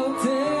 all day.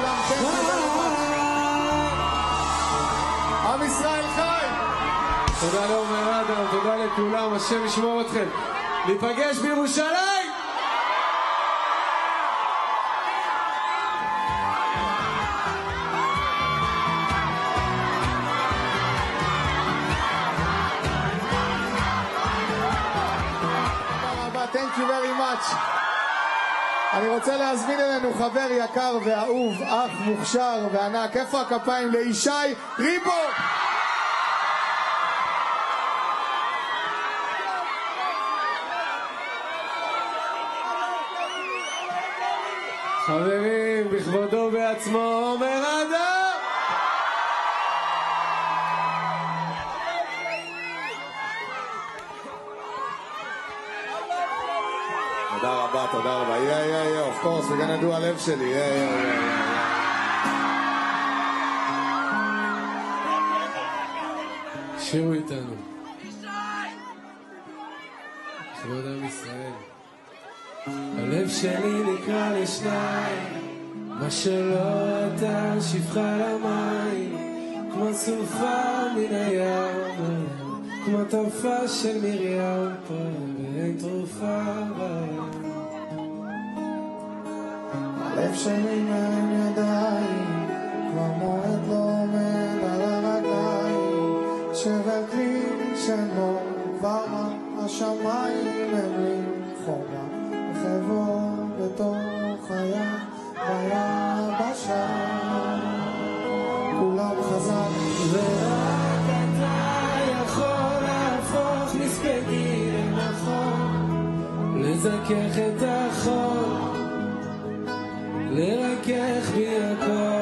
Very much. עם ישראל חי! תודה לעומר אדם, תודה לכולם, השם ישמור אתכם. ניפגש בירושלים! Thank you very much. אני רוצה להזמין אלינו חבר יקר ואהוב, אח מוכשר וענק. איפה הכפיים לישי ריבו? חברים, בכבודו ובעצמו, עומר רבה, תודה רבה. Yeah, yeah, yeah, of course, we're gonna הלב שלי. Yeah, yeah, yeah. שירו איתנו. כבוד עם ישראל. הלב שלי נקרע לשניים, מה שלא אתה שפחה למים, כמו סופה מן הים, כמו טרפה של מרים פה, ואין תרופה לב שרימן ידיים, כבר מועד לא עומד על הרגליים, שבר כלי שבו כבר השמיים הם לי חומה, וחברו בתוך הים, ביבשה. כולם חזק. ורק אתה יכול להפוך מספדי לנכון, לזכך את ה... לרכך בי הכל.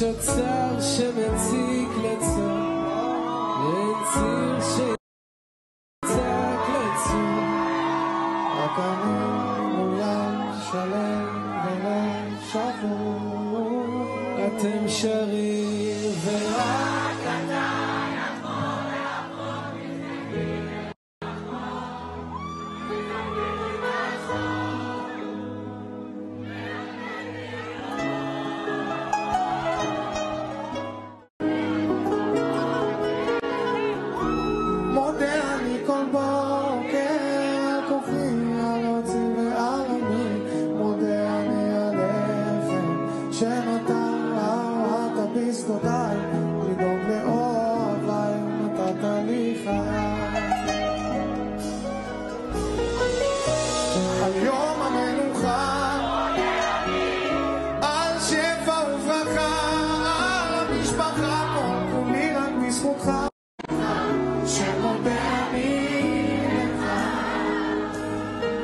יש שמציק לצור, ואין ציר שיצעק לצור. רק שלם ולב שבור אתם חיי על יום המנוחה על שפע וברכה על המשפחה כל כולי רק בזכותך שמודה אני לך.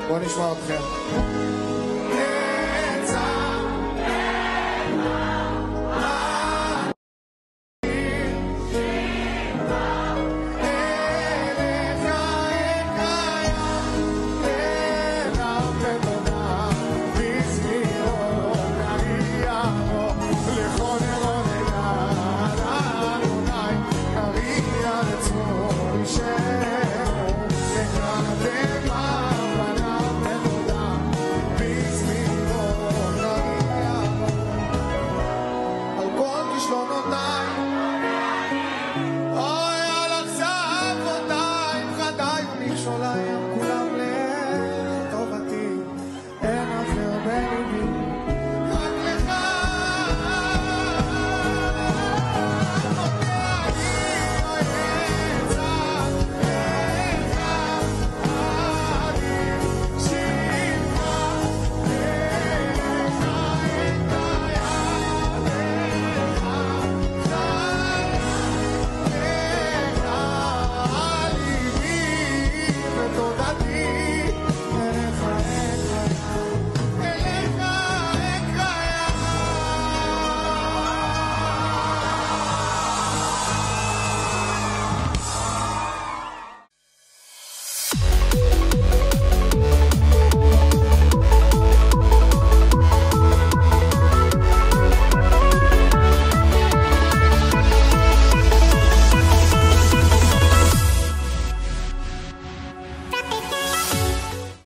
בוא נשמע אתכם.